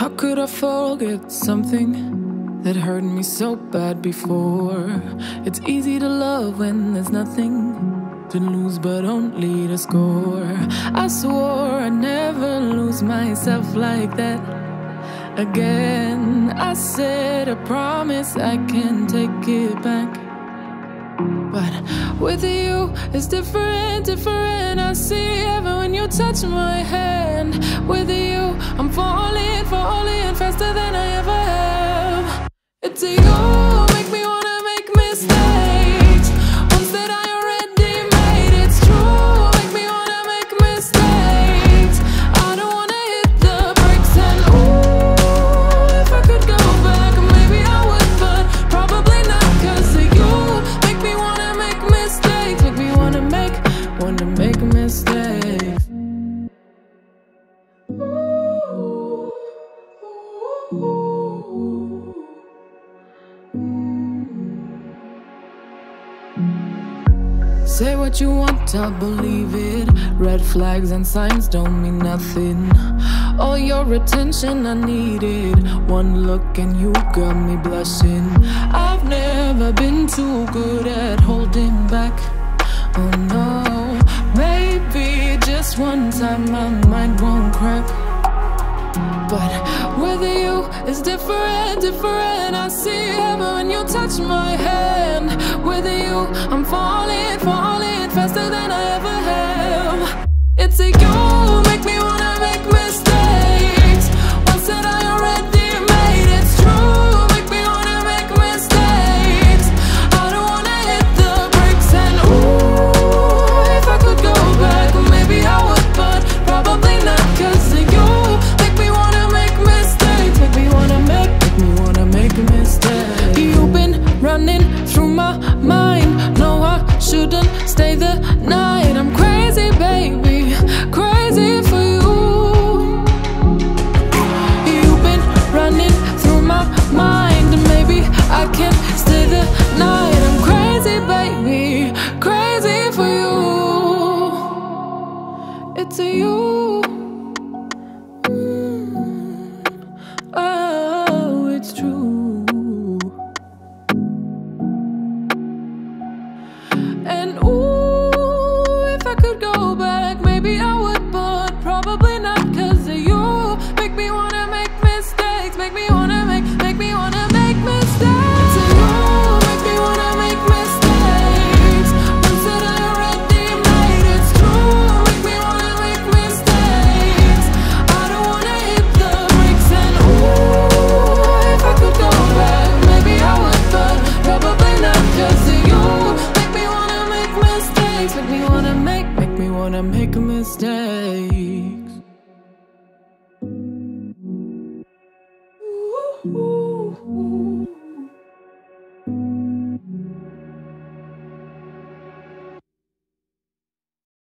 How could I forget something that hurt me so bad before? It's easy to love when there's nothing to lose but only to score. I swore I'd never lose myself like that again. I said I promise I can take it back. But with you, it's different, different. I see heaven when you touch my hand. With you, I'm falling, falling faster than I ever have. It's you, Say what you want, I'll believe it. Red flags and signs don't mean nothing. All your attention I needed. One look and you got me blushing. I've never been too good at holding back. Oh no, maybe just one time my mind won't crack. But with you, it's different, different. I see heaven when you touch my hand. With you, I'm falling, falling faster than I ever have. It's you.